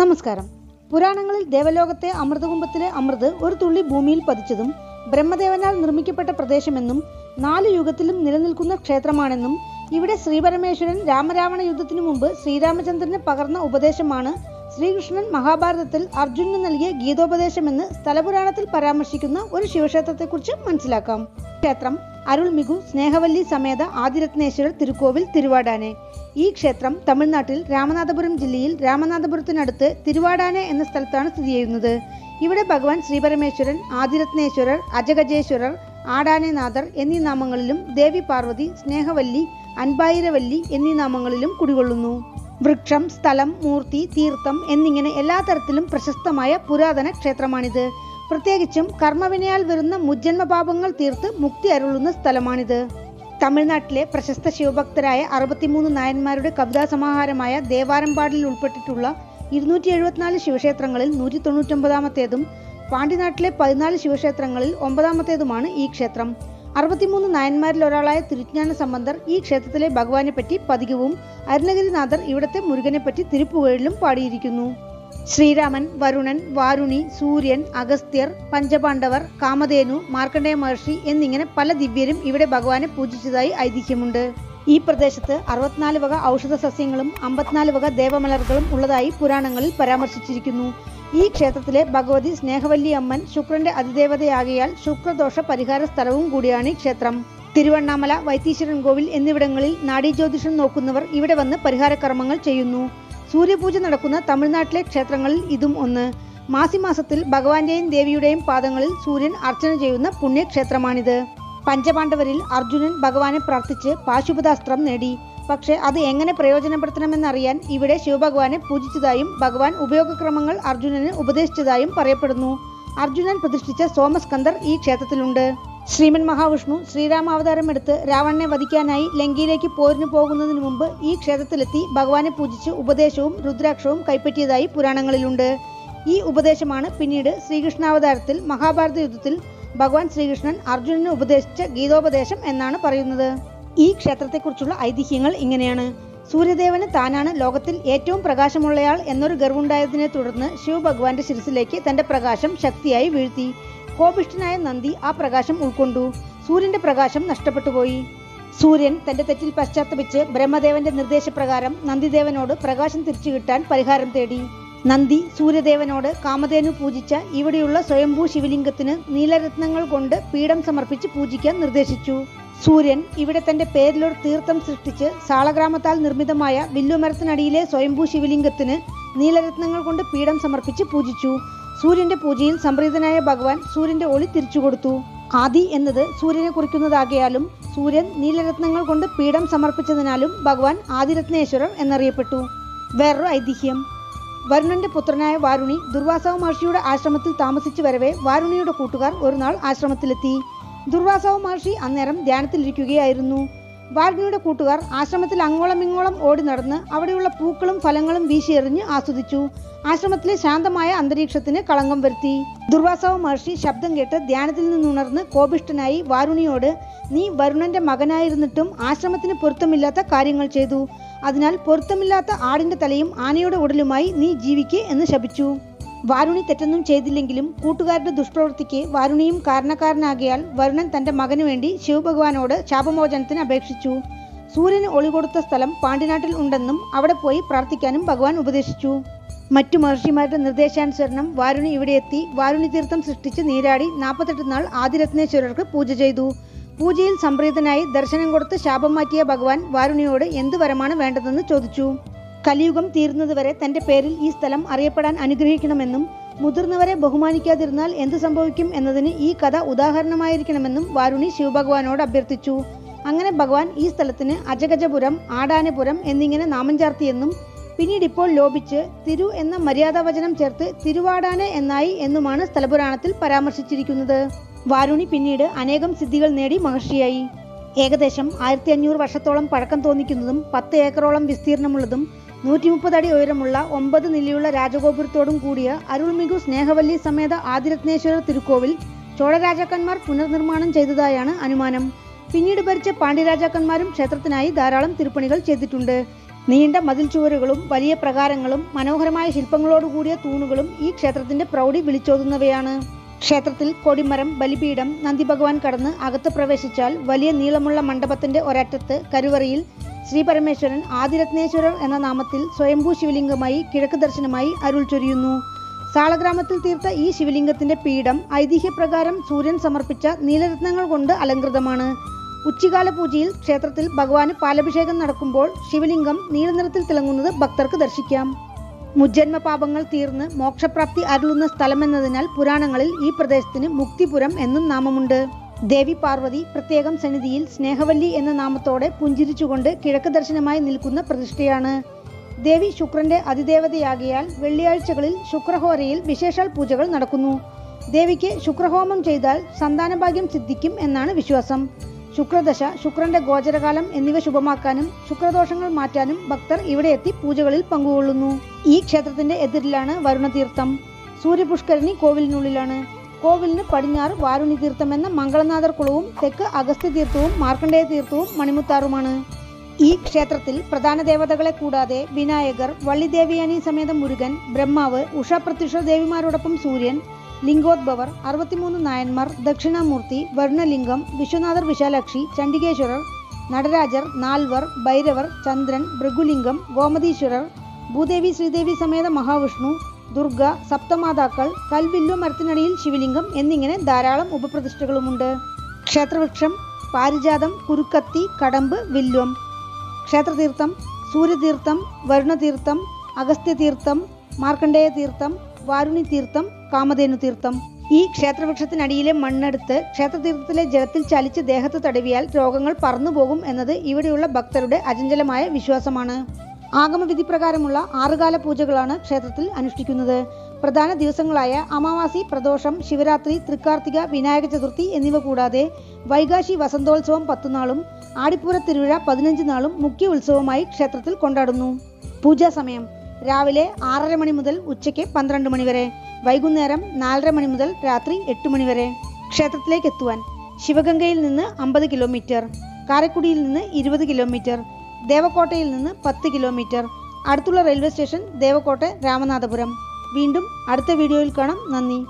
നമസ്കാരം. പുരാണങ്ങളിൽ ദേവലോകത്തെ അമൃതകുംഭത്തിലെ അമൃത് ഒരു തുള്ളി ഭൂമിയിൽ പതിച്ചതും ബ്രഹ്മദേവനാൽ നിർമ്മിക്കപ്പെട്ട പ്രദേശമെന്നും നാല് യുഗത്തിലും നിലനിൽക്കുന്ന ക്ഷേത്രമാണെന്നും ഇവിടെ ശ്രീപരമേശ്വരൻ രാമരാവണ യുദ്ധത്തിനു മുമ്പ് ശ്രീരാമചന്ദ്രന് പകർന്ന ഉപദേശമാണ് ശ്രീകൃഷ്ണൻ മഹാഭാരതത്തിൽ അർജുനന് നൽകിയ ഗീതോപദേശമെന്ന് സ്ഥലപുരാണത്തിൽ പരാമർശിക്കുന്ന ഒരു ശിവക്ഷേത്രത്തെക്കുറിച്ച് മനസ്സിലാക്കാം. ക്ഷേത്രം അരുൾമികു സ്നേഹവല്ലി സമേത ആദിരത്നേശ്വരർ തിരുക്കോവിൽ തിരുവാടാനെ. ഈ ക്ഷേത്രം തമിഴ്നാട്ടിൽ രാമനാഥപുരം ജില്ലയിൽ രാമനാഥപുരത്തിനടുത്ത് തിരുവാടാനെ എന്ന സ്ഥലത്താണ് സ്ഥിതി ചെയ്യുന്നത്. ഇവിടെ ഭഗവാൻ ശ്രീപരമേശ്വരൻ ആദിരത്നേശ്വരർ അജഗജേശ്വരർ ആടാനേനാഥർ എന്നീ നാമങ്ങളിലും ദേവി പാർവതി സ്നേഹവല്ലി അൻപായിരവല്ലി എന്നീ നാമങ്ങളിലും കുടികൊള്ളുന്നു. വൃക്ഷം സ്ഥലം മൂർത്തി തീർത്ഥം എന്നിങ്ങനെ എല്ലാ തരത്തിലും പ്രശസ്തമായ പുരാതന ക്ഷേത്രമാണിത്. പ്രത്യേകിച്ചും കർമ്മവിനയാൽ വരുന്ന മുജ്ജന്മ പാപങ്ങൾ തീർത്ത് മുക്തി അരുളുന്ന സ്ഥലമാണിത്. തമിഴ്നാട്ടിലെ പ്രശസ്ത ശിവഭക്തരായ അറുപത്തിമൂന്ന് നായന്മാരുടെ കവിതാ സമാഹാരമായ ദേവാരമ്പാടിൽ ഉൾപ്പെട്ടിട്ടുള്ള ഇരുന്നൂറ്റി എഴുപത്തിനാല് ശിവക്ഷേത്രങ്ങളിൽ നൂറ്റി തൊണ്ണൂറ്റൊമ്പതാമത്തേതും പാണ്ടിനാട്ടിലെ പതിനാല് ശിവക്ഷേത്രങ്ങളിൽ ഒമ്പതാമത്തേതുമാണ് ഈ ക്ഷേത്രം. അറുപത്തിമൂന്ന് നായന്മാരിൽ ഒരാളായ തിരുജ്ഞാന സംബന്ധർ ഈ ക്ഷേത്രത്തിലെ ഭഗവാനെപ്പറ്റി പതികവും അരുണഗിരിനാഥർ ഇവിടത്തെ മുരുകനെപ്പറ്റി തിരുപ്പുകഴിലും പാടിയിരിക്കുന്നു. ശ്രീരാമൻ വരുണൻ വാരുണി സൂര്യൻ അഗസ്ത്യർ പഞ്ചപാണ്ഡവർ കാമധേനു മാർക്കണ്ഡേയ മഹർഷി എന്നിങ്ങനെ പല ദിവ്യരും ഇവിടെ ഭഗവാനെ പൂജിച്ചതായി ഐതിഹ്യമുണ്ട്. ഈ പ്രദേശത്ത് അറുപത്തിനാല് വക ഔഷധ സസ്യങ്ങളും അമ്പത്തിനാല് വക ദേവമലറുകളും ഉള്ളതായി പുരാണങ്ങളിൽ പരാമർശിച്ചിരിക്കുന്നു. ഈ ക്ഷേത്രത്തിലെ ഭഗവതി സ്നേഹവല്ലി അമ്മൻ ശുക്രന്റെ അതിദേവതയാകിയാൽ ശുക്രദോഷ പരിഹാര സ്ഥലവും കൂടിയാണ് ഈ ക്ഷേത്രം. തിരുവണ്ണാമല വൈത്തീശ്വരൻ കോവിൽ എന്നിവിടങ്ങളിൽ നാഡീജ്യോതിഷം നോക്കുന്നവർ ഇവിടെ വന്ന് പരിഹാര കർമ്മങ്ങൾ ചെയ്യുന്നു. സൂര്യപൂജ നടക്കുന്ന തമിഴ്നാട്ടിലെ ക്ഷേത്രങ്ങളിൽ ഇതും ഒന്ന്. മാസിമാസത്തിൽ ഭഗവാന്റെയും ദേവിയുടെയും പാദങ്ങളിൽ സൂര്യൻ അർച്ചന ചെയ്യുന്ന പുണ്യക്ഷേത്രമാണിത്. പഞ്ചപാണ്ഡവരിൽ അർജുനൻ ഭഗവാനെ പ്രാർത്ഥിച്ച് പാശുപതാസ്ത്രം നേടി. പക്ഷേ അത് എങ്ങനെ പ്രയോജനപ്പെടുത്തണമെന്നറിയാൻ ഇവിടെ ശിവഭഗവാനെ പൂജിച്ചതായും ഭഗവാൻ ഉപയോഗക്രമങ്ങൾ അർജുനന് ഉപദേശിച്ചതായും പറയപ്പെടുന്നു. അർജുനൻ പ്രതിഷ്ഠിച്ച സോമസ്കന്ദർ ഈ ക്ഷേത്രത്തിലുണ്ട്. ശ്രീമൻ മഹാവിഷ്ണു ശ്രീരാമാവതാരം എടുത്ത് രാവണനെ വധിക്കാനായി ലങ്കയിലേക്ക് പോരിന് പോകുന്നതിന് മുമ്പ് ഈ ക്ഷേത്രത്തിലെത്തി ഭഗവാനെ പൂജിച്ച് ഉപദേശവും രുദ്രാക്ഷവും കൈപ്പറ്റിയതായി പുരാണങ്ങളിലുണ്ട്. ഈ ഉപദേശമാണ് പിന്നീട് ശ്രീകൃഷ്ണാവതാരത്തിൽ മഹാഭാരത യുദ്ധത്തിൽ ഭഗവാൻ ശ്രീകൃഷ്ണൻ അർജുനന് ഉപദേശിച്ച ഗീതോപദേശം എന്നാണ് പറയുന്നത്. ഈ ക്ഷേത്രത്തെക്കുറിച്ചുള്ള ഐതിഹ്യങ്ങൾ ഇങ്ങനെയാണ്. സൂര്യദേവന് താനാണ് ലോകത്തിൽ ഏറ്റവും പ്രകാശമുള്ളയാൾ എന്നൊരു ഗർവുണ്ടായതിനെ തുടർന്ന് ശിവഭഗവാന്റെ ശിരസിലേക്ക് തന്റെ പ്രകാശം ശക്തിയായി വീഴ്ത്തി. കോപിഷ്ഠനായ നന്ദി ആ പ്രകാശം ഉൾക്കൊണ്ടു. സൂര്യന്റെ പ്രകാശം നഷ്ടപ്പെട്ടുപോയി സൂര്യൻ തന്റെ തെറ്റിൽ പശ്ചാത്തപിച്ച് ബ്രഹ്മദേവന്റെ നിർദ്ദേശപ്രകാരം നന്ദിദേവനോട് പ്രകാശം തിരിച്ചു കിട്ടാൻ പരിഹാരം തേടി. നന്ദി സൂര്യദേവനോട് കാമധേനു പൂജിച്ച ഇവിടെയുള്ള സ്വയംഭൂ ശിവലിംഗത്തിന് നീലരത്നങ്ങൾ കൊണ്ട് പീഠം സമർപ്പിച്ച് പൂജിക്കാൻ നിർദ്ദേശിച്ചു. സൂര്യൻ ഇവിടെ തന്റെ പേരിലൊരു തീർത്ഥം സൃഷ്ടിച്ച് സാളഗ്രാമത്താൽ നിർമ്മിതമായ വില്ലുമരത്തിനടിയിലെ സ്വയംഭൂ ശിവലിംഗത്തിന് നീലരത്നങ്ങൾ കൊണ്ട് പീഠം സമർപ്പിച്ച് പൂജിച്ചു. സൂര്യന്റെ പൂജയിൽ സംപ്രീതനായ ഭഗവാൻ സൂര്യന്റെ ഒളി തിരിച്ചു കൊടുത്തു ആദി എന്നത് സൂര്യനെ കുറിക്കുന്നതാകിയാലും സൂര്യൻ നീലരത്നങ്ങൾ കൊണ്ട് പീഠം സമർപ്പിച്ചതിനാലും ഭഗവാൻ ആദിരത്നേശ്വരർ എന്നറിയപ്പെട്ടു. വേറൊരു ഐതിഹ്യം. വരുണന്റെ പുത്രനായ വാരുണി ദുർവാസാവ് മഹർഷിയുടെ ആശ്രമത്തിൽ താമസിച്ചു വരവേ വാരുണിയുടെ കൂട്ടുകാർ ഒരു നാൾ ആശ്രമത്തിലെത്തി. ദുർവാസാവ് മഹർഷി അന്നേരം ധ്യാനത്തിലിരിക്കുകയായിരുന്നു. വാരുണിയുടെ കൂട്ടുകാർ ആശ്രമത്തിൽ അങ്ങോളം ഇങ്ങോളം ഓടി നടന്ന് അവിടെയുള്ള പൂക്കളും ഫലങ്ങളും വീശിയെറിഞ്ഞ് ആസ്വദിച്ചു. ആശ്രമത്തിലെ ശാന്തമായ അന്തരീക്ഷത്തിന് കളങ്കം വരുത്തി. ദുർവാസവ മഹർഷി ശബ്ദം കേട്ട് ധ്യാനത്തിൽ നിന്നുണർന്ന് കോപിഷ്ഠനായി വാരുണിയോട് നീ വരുണന്റെ മകനായിരുന്നിട്ടും ആശ്രമത്തിന് പൊരുത്തമില്ലാത്ത കാര്യങ്ങൾ ചെയ്തു. അതിനാൽ പൊരുത്തമില്ലാത്ത ആടിന്റെ തലയും ആനയുടെ ഉടലുമായി നീ ജീവിക്കേ എന്ന് ശപിച്ചു. വാരുണി തെറ്റൊന്നും ചെയ്തില്ലെങ്കിലും കൂട്ടുകാരുടെ ദുഷ്പ്രവൃത്തിക്ക് വാരുണിയും കാരണക്കാരനാകിയാൽ വരുണൻ തന്റെ മകനു വേണ്ടി ശിവഭഗവാനോട് ശാപമോചനത്തിന് അപേക്ഷിച്ചു. സൂര്യന് ഒളികൊടുത്ത സ്ഥലം പാണ്ടിനാട്ടിൽ ഉണ്ടെന്നും അവിടെ പോയി പ്രാർത്ഥിക്കാനും ഭഗവാൻ ഉപദേശിച്ചു. മറ്റു മഹർഷിമാരുടെ നിർദ്ദേശാനുസരണം വാരുണി ഇവിടെ എത്തി വാരുണി തീർത്ഥം സൃഷ്ടിച്ച് നീരാടി നാൽപ്പത്തെട്ട് നാൾ ആദിരത്നേശ്വരർക്ക് പൂജ ചെയ്തു. പൂജയിൽ സംപ്രീതനായി ദർശനം കൊടുത്ത് ശാപം മാറ്റിയ ഭഗവാൻ വാരുണിയോട് എന്ത് വരമാണ് വേണ്ടതെന്ന് ചോദിച്ചു. കലിയുഗം തീരുന്നതുവരെ തന്റെ പേരിൽ ഈ സ്ഥലം അറിയപ്പെടാൻ അനുഗ്രഹിക്കണമെന്നും മുതിർന്നവരെ ബഹുമാനിക്കാതിരുന്നാൽ എന്ത് സംഭവിക്കും എന്നതിന് ഈ കഥ ഉദാഹരണമായിരിക്കണമെന്നും വാരുണി ശിവഭഗവാനോട് അഭ്യർത്ഥിച്ചു. അങ്ങനെ ഭഗവാൻ ഈ സ്ഥലത്തിന് അജഗജപുരം ആടാനപുരം എന്നിങ്ങനെ നാമം ചാർത്തിയെന്നും പിന്നീട് ഇപ്പോൾ ലോപിച്ച് തിരു എന്ന മര്യാദാവചനം ചേർത്ത് തിരുവാടാന എന്നായി എന്നുമാണ് സ്ഥലപുരാണത്തിൽ പരാമർശിച്ചിരിക്കുന്നത്. വാരുണി പിന്നീട് അനേകം സിദ്ധികൾ നേടി മഹർഷിയായി. ഏകദേശം ആയിരത്തി അഞ്ഞൂറ് വർഷത്തോളം പഴക്കം തോന്നിക്കുന്നതും പത്ത് ഏക്കറോളം വിസ്തീർണമുള്ളതും നൂറ്റി അടി ഉയരമുള്ള ഒമ്പത് നിലയുള്ള രാജഗോപുരത്തോടും കൂടിയ അരുൾമികു സ്നേഹവല്ലി സമേത ആദിരത്നേശ്വരർ തിരുക്കോവിൽ ചോഴരാജാക്കന്മാർ പുനർനിർമ്മാണം ചെയ്തതായാണ് അനുമാനം. പിന്നീട് ഭരിച്ച പാണ്ഡ്യരാജാക്കന്മാരും ക്ഷേത്രത്തിനായി ധാരാളം തിരുപ്പണികൾ ചെയ്തിട്ടുണ്ട്. നീണ്ട മതിൽ ചുവരുകളും വലിയ പ്രകാരങ്ങളും മനോഹരമായ ശില്പങ്ങളോടുകൂടിയ തൂണുകളും ഈ ക്ഷേത്രത്തിന്റെ പ്രൗഢി വിളിച്ചോതുന്നവയാണ്. ക്ഷേത്രത്തിൽ കൊടിമരം ബലിപീഠം നന്ദി ഭഗവാൻ കടന്ന് അകത്ത് പ്രവേശിച്ചാൽ വലിയ നീളമുള്ള മണ്ഡപത്തിന്റെ ഒരറ്റത്ത് കരുവറിയിൽ ശ്രീ പരമേശ്വരൻ ആദിരത്നേശ്വരർ എന്ന നാമത്തിൽ സ്വയംഭൂ ശിവലിംഗമായി കിഴക്ക് ദർശനമായി അരുൾ ചൊരിയുന്നു. സാളഗ്രാമത്തിൽ തീർത്ത ഈ ശിവലിംഗത്തിന്റെ പീഠം ഐതിഹ്യപ്രകാരം സൂര്യൻ സമർപ്പിച്ച നീലരത്നങ്ങൾ കൊണ്ട് അലങ്കൃതമാണ് ഉച്ചികാല പൂജയിൽ ക്ഷേത്രത്തിൽ ഭഗവാന് പാലഭിഷേകം നടക്കുമ്പോൾ ശിവലിംഗം നീലനിറത്തിൽ തിളങ്ങുന്നത് ഭക്തർക്ക് ദർശിക്കാം. മുജ്ജന്മ പാപങ്ങൾ തീർന്ന് മോക്ഷപ്രാപ്തി അരുളുന്ന സ്ഥലമെന്നതിനാൽ പുരാണങ്ങളിൽ ഈ പ്രദേശത്തിന് മുക്തിപുരം എന്നും നാമമുണ്ട്. ദേവി പാർവതി പ്രത്യേകം സന്നിധിയിൽ സ്നേഹവല്ലി എന്ന നാമത്തോടെ പുഞ്ചിരിച്ചുകൊണ്ട് കിഴക്ക് ദർശനമായി നിൽക്കുന്ന പ്രതിഷ്ഠയാണ്. ദേവി ശുക്രന്റെ അതിദേവതയാകിയാൽ വെള്ളിയാഴ്ചകളിൽ ശുക്രഹോരയിൽ വിശേഷാൽ പൂജകൾ നടക്കുന്നു. ദേവിക്ക് ശുക്രഹോമം ചെയ്താൽ സന്താനഭാഗ്യം സിദ്ധിക്കും എന്നാണ് വിശ്വാസം. ശുക്രദശ ശുക്രന്റെ ഗോചരകാലം എന്നിവ ശുഭമാക്കാനും ശുക്രദോഷങ്ങൾ മാറ്റാനും ഭക്തർ ഇവിടെ എത്തി പൂജകളിൽ പങ്കുകൊള്ളുന്നു. ഈ ക്ഷേത്രത്തിന്റെ എതിരിലാണ് വരുണതീർത്ഥം. സൂര്യപുഷ്കരണി കോവിലിനുള്ളിലാണ്. കോവിലിന് പടിഞ്ഞാറ് വാരുണി തീർത്ഥം എന്ന മംഗളനാഥർ കുളവും തെക്ക് അഗസ്ത്യ തീർത്ഥവും മാർക്കണ്ഡേയ തീർത്ഥവും മണിമുത്താറുമാണ്. ഈ ക്ഷേത്രത്തിൽ പ്രധാന ദേവതകളെ കൂടാതെ വിനായകർ വള്ളിദേവിയാനി സമേതം മുരുകൻ ബ്രഹ്മാവ് ഉഷാപ്രത്യക്ഷ ദേവിമാരോടൊപ്പം സൂര്യൻ ലിംഗോദ്ഭവർ അറുപത്തിമൂന്ന് നായന്മാർ ദക്ഷിണാമൂർത്തി വർണലിംഗം വിശ്വനാഥർ വിശാലാക്ഷി ചണ്ഡികേശ്വരർ നടരാജർ നാൽവർ ഭൈരവർ ചന്ദ്രൻ ഭൃഗുലിംഗം ഗോമതീശ്വരർ ഭൂദേവി ശ്രീദേവി സമേത മഹാവിഷ്ണു ദുർഗ സപ്തമാതാക്കൾ കൽവില്ലു മരത്തിനടിയിൽ ശിവലിംഗം എന്നിങ്ങനെ ധാരാളം ഉപപ്രതിഷ്ഠകളുമുണ്ട്. ക്ഷേത്രവൃക്ഷം പാരിജാതം കുരുക്കത്തി കടമ്പ് വില്വം. ക്ഷേത്രതീർത്ഥം സൂര്യതീർത്ഥം വരുണതീർത്ഥം അഗസ്ത്യതീർത്ഥം മാർക്കണ്ഡേയ തീർത്ഥം വാരുണി തീർത്ഥം കാമധേനു തീർത്ഥം ഈ ക്ഷേത്രവൃക്ഷത്തിനടിയിലെ മണ്ണെടുത്ത് ക്ഷേത്രതീർത്ഥത്തിലെ ജലത്തിൽ ചലിച്ച് ദേഹത്ത് തടവിയാൽ രോഗങ്ങൾ പറന്നുപോകും എന്നത് ഇവിടെയുള്ള ഭക്തരുടെ അചഞ്ചലമായ വിശ്വാസമാണ്. ആഗമവിധി പ്രകാരമുള്ള ആറുകാല പൂജകളാണ് ക്ഷേത്രത്തിൽ അനുഷ്ഠിക്കുന്നത്. പ്രധാന ദിവസങ്ങളായ അമാവാസി പ്രദോഷം ശിവരാത്രി തൃക്കാർത്തിക വിനായക ചതുർത്ഥി എന്നിവ കൂടാതെ വൈകാശി വസന്തോത്സവം പത്തുനാളും ആടിപ്പൂര തിരുവിഴ പതിനഞ്ച് നാളും മുഖ്യ ഉത്സവമായി ക്ഷേത്രത്തിൽ കൊണ്ടാടുന്നു. പൂജാ സമയം. രാവിലെ ആറര മണി മുതൽ ഉച്ചയ്ക്ക് പന്ത്രണ്ട് മണി വരെ. വൈകുന്നേരം നാലര മണി മുതൽ രാത്രി എട്ട് മണി വരെ. ക്ഷേത്രത്തിലേക്ക് എത്തുവാൻ ശിവഗംഗയിൽ നിന്ന് അമ്പത് കിലോമീറ്റർ കാരക്കുടിയിൽ നിന്ന് ഇരുപത് കിലോമീറ്റർ ദേവക്കോട്ടയിൽ നിന്ന് പത്ത് കിലോമീറ്റർ. അടുത്തുള്ള റെയിൽവേ സ്റ്റേഷൻ ദേവക്കോട്ട രാമനാഥപുരം. വീണ്ടും അടുത്ത വീഡിയോയിൽ കാണാം. നന്ദി.